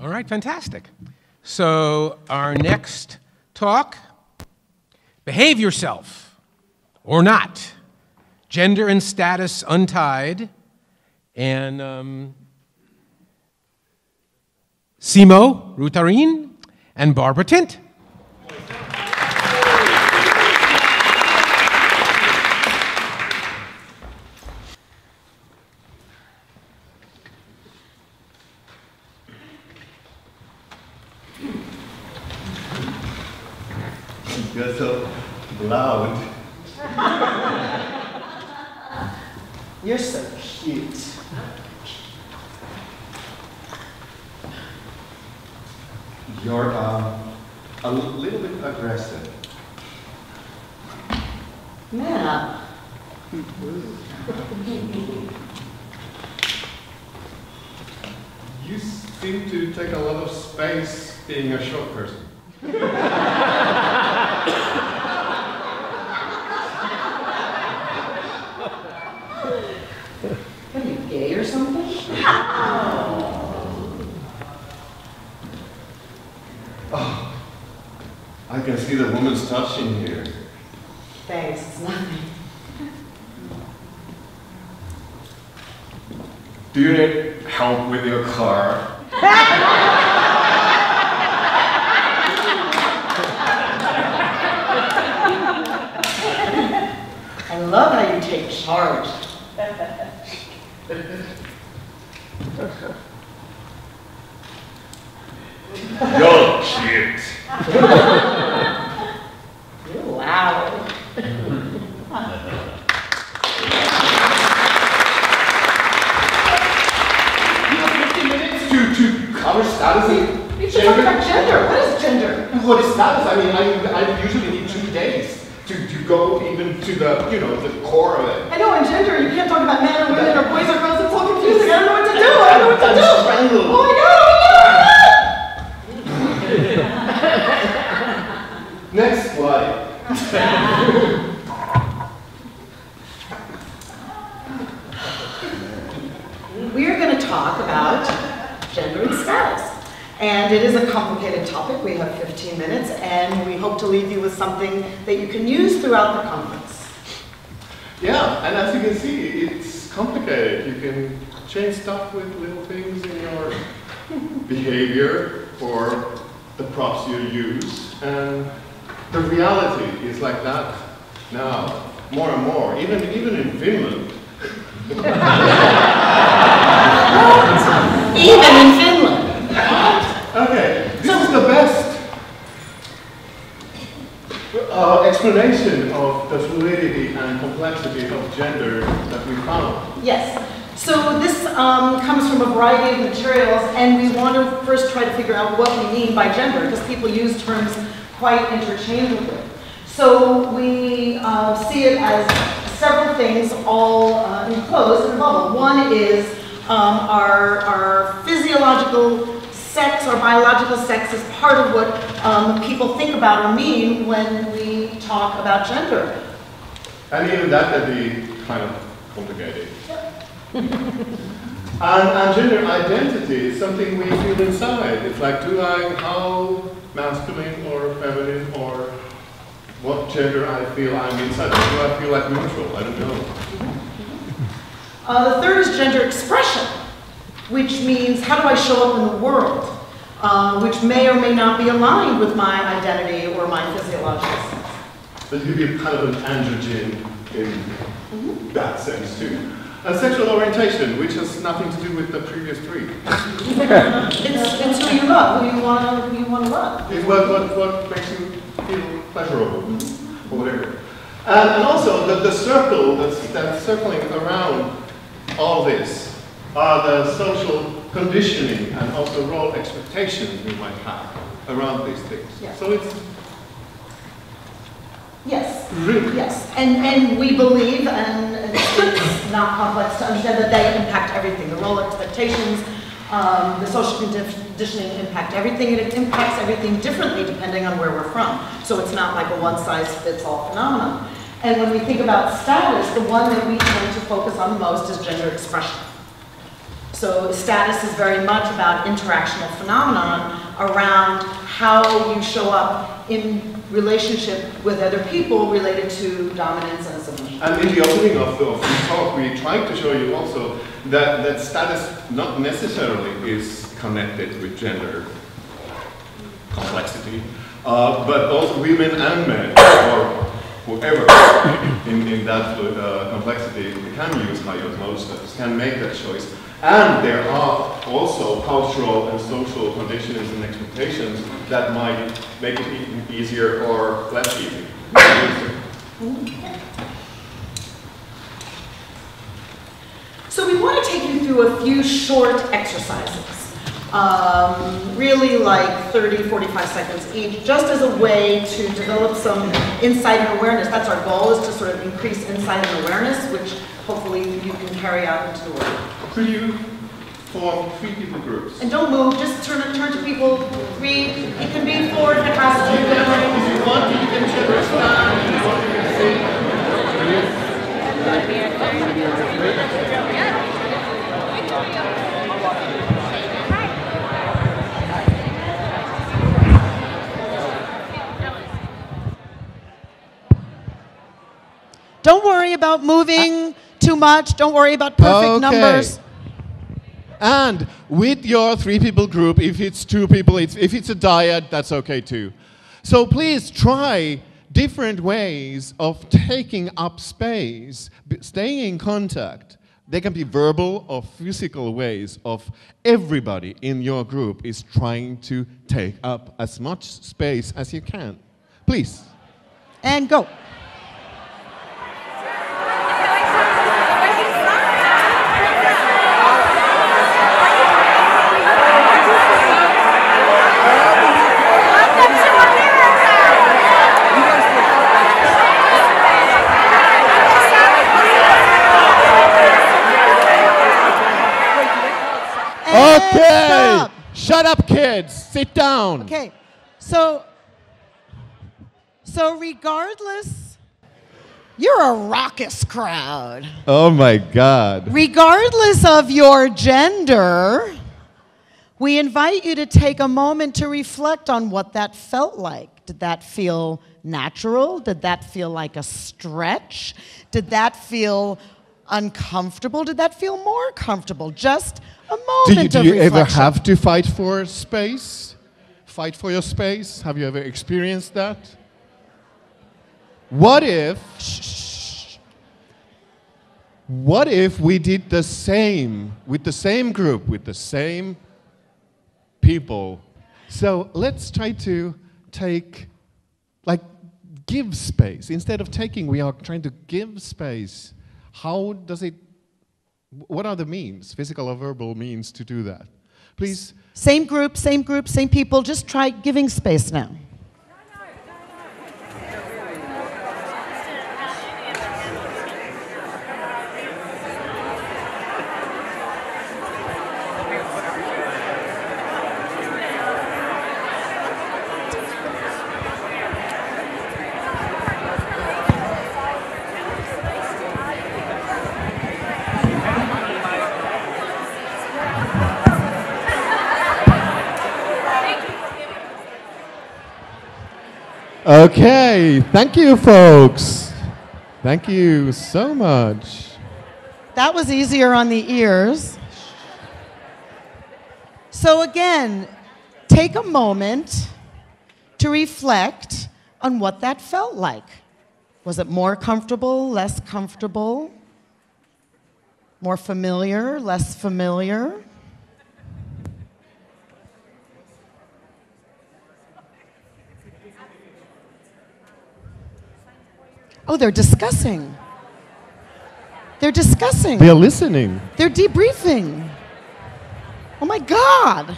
All right, fantastic. So, our next talk Behave Yourself or Not Gender and Status Untied. And um, Simo Routarinne and Barbara Tint. You're so loud. You're so cute. You're um, a little bit aggressive. Yeah. You seem to take a lot of space being a short person. What are you, gay or something? I can see the woman's touch in here. Thanks, it's nothing. Do you need help with your car? I love how you take charge. You're cute. You're loud. You have 50 minutes to, to cover status and You should talk about gender. What is gender? What is status? I mean, I, I usually need two days to, to go even to the, you know, the core of it. I know in gender you can't talk about men or women or boys or girls. It's all confusing. I don't know what to do. I don't know what to do. Strangle. Oh my god! Next slide. We're going to talk about gender and status. And it is a complicated topic. We have 15 minutes, and we hope to leave you with something that you can use throughout the conference. Yeah, and as you can see, it's complicated. You can change stuff with little things in your behavior or the props you use. And the reality is like that now, more and more, even, even in Finland. Even in Finland. Okay, this is the best uh, explanation of the fluidity and complexity of gender that we found. Yes. So this um, comes from a variety of materials, and we want to first try to figure out what we mean by gender, because people use terms quite interchangeably. So we uh, see it as several things all uh, enclosed in a bubble. One is um, our, our physiological sex or biological sex is part of what um, people think about or mean when we talk about gender. And even that can be kind of complicated. and, and gender identity is something we feel inside. It's like, do I, how masculine or feminine or what gender I feel I'm inside? Do I feel like neutral? I don't know. Uh, the third is gender expression, which means how do I show up in the world, uh, which may or may not be aligned with my identity or my physiological. But you be kind of an androgen in that sense too. And sexual orientation, which has nothing to do with the previous three. It's, it's who you love, who you want to, who you want to love. It's what, what, what makes you feel pleasurable, or whatever. And, and also, the, the circle that's, that's circling around all this are the social conditioning and also role expectations we might have around these things. Yeah. So it's really yes, and, and we believe, and it's it's not complex to understand that they impact everything. The role expectations, um, the social conditioning impact everything, and it impacts everything differently depending on where we're from. So it's not like a one-size-fits-all phenomenon. And when we think about status, the one that we tend to focus on the most is gender expression. So status is very much about interactional phenomenon around how you show up in relationship with other people related to dominance and submission. And in the opening of the, talk, we tried to show you also that, that status not necessarily is connected with gender complexity, uh, but both women and men, or whoever in, in that uh, complexity can use high osmosis, can make that choice. And there are also cultural and social conditions and expectations that might make it easier or less easy. So we want to take you through a few short exercises. Um, really like 30, 45 seconds each, just as a way to develop some insight and awareness. That's our goal, is to sort of increase insight and awareness, which hopefully you can carry out into the world. Could you form three people groups? And don't move, just turn, turn to people, three, it can be four if it has to. If you want, you can share a stand, you want, you can see. Don't worry about moving too much. Don't worry about perfect okay. numbers. And with your three people group, if it's two people, it's, if it's a dyad, that's okay too. So please try different ways of taking up space, staying in contact. They can be verbal or physical ways of everybody in your group is trying to take up as much space as you can. Please. And go. Shut up, kids. Sit down. Okay. So, so regardless, you're a raucous crowd. Oh my God. Regardless of your gender, we invite you to take a moment to reflect on what that felt like. Did that feel natural? Did that feel like a stretch? Did that feel uncomfortable? Did that feel more comfortable? Just do you, do you ever have to fight for space? Fight for your space? Have you ever experienced that? What if, what if we did the same with the same group, with the same people? So let's try to take, like, give space. Instead of taking, we are trying to give space. How does it what are the means, physical or verbal means, to do that? Please. Same group, same group, same people. Just try giving space now. Okay, thank you, folks. Thank you so much. That was easier on the ears. So, again, take a moment to reflect on what that felt like. Was it more comfortable, less comfortable? More familiar, less familiar? Oh, they're discussing. They're discussing. They're listening. They're debriefing. Oh my God.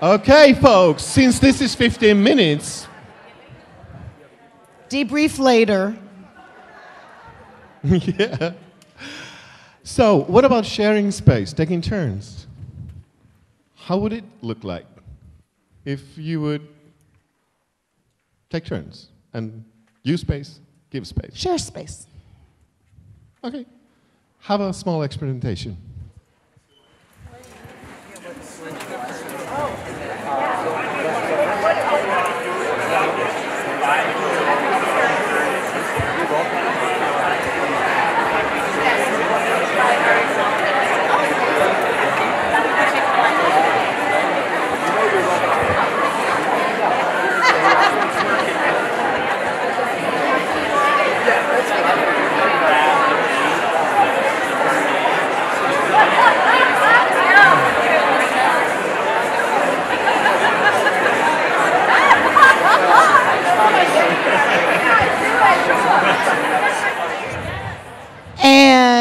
Okay, folks, since this is 15 minutes. Debrief later. yeah. So, what about sharing space, taking turns? How would it look like if you would take turns and Use space, give space. Share space. Okay. Have a small experimentation.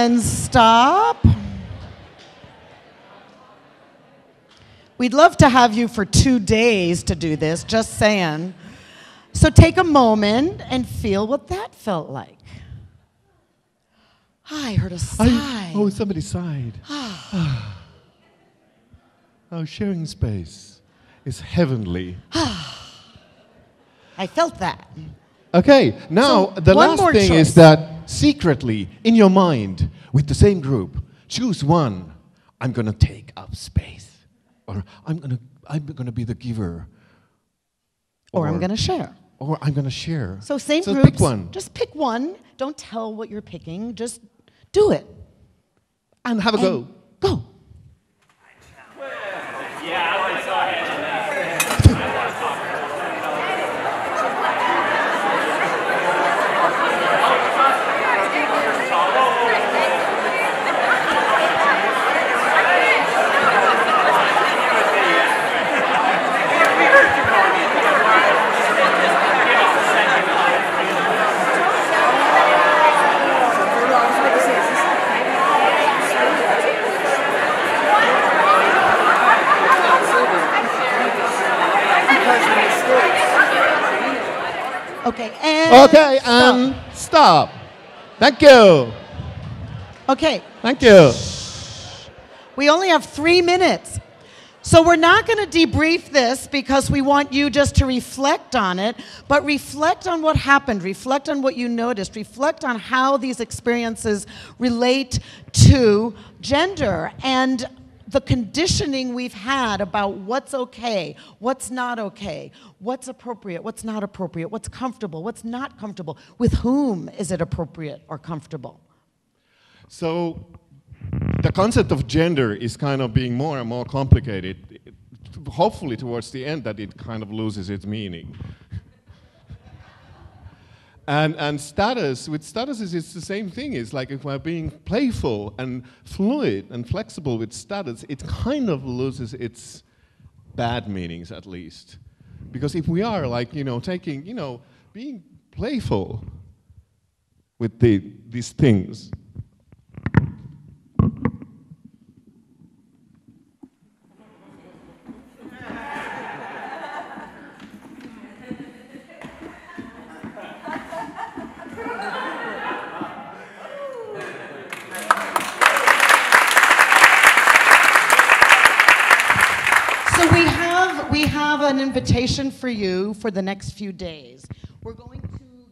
And stop. We'd love to have you for two days to do this, just saying. So take a moment and feel what that felt like. I heard a sigh. I, oh, somebody sighed. oh, sharing space is heavenly. Ah. I felt that. Okay, now So, the last thing choice. is that secretly in your mind with the same group, choose one. I'm gonna take up space, or I'm gonna I'm gonna be the giver, Or, I'm going to share. or I'm gonna share. So same so groups. pick one Just pick one. Don't tell what you're picking. Just do it. and have a go. Go. Okay. And Okay, stop. and stop. Thank you. Okay. Thank you. We only have three minutes. So we're not going to debrief this because we want you just to reflect on it, but reflect on what happened, reflect on what you noticed, reflect on how these experiences relate to gender and the conditioning we've had about what's okay, what's not okay, what's appropriate, what's not appropriate, what's comfortable, what's not comfortable, with whom is it appropriate or comfortable. So the concept of gender is kind of being more and more complicated. Hopefully, towards the end, that it kind of loses its meaning. And, and status, with statuses, it's the same thing. It's like if we're being playful and fluid and flexible with status, it kind of loses its bad meanings, at least. Because if we are like, you know, taking, you know, being playful with the, these things, So we have we have an invitation for you for the next few days. We're going to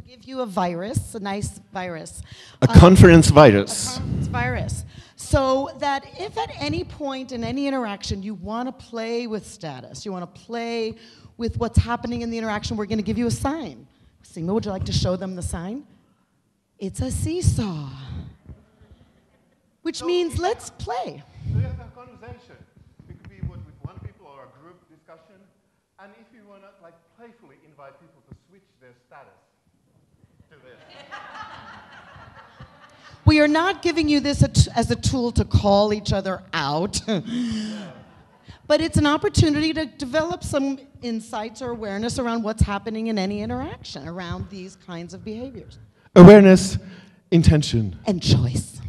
give you a virus, a nice virus. a uh, conference virus. conference virus. So that if at any point in any interaction you want to play with status, you want to play with what's happening in the interaction, we're going to give you a sign. Simo, would you like to show them the sign? It's a seesaw. Which means let's play. So you have a conversation. It could be with, with one people or a group discussion. And if you want to like playfully invite people to switch their status to this. We are not giving you this as a tool to call each other out. but it's an opportunity to develop some insights or awareness around what's happening in any interaction around these kinds of behaviors Awareness, intention. and choice.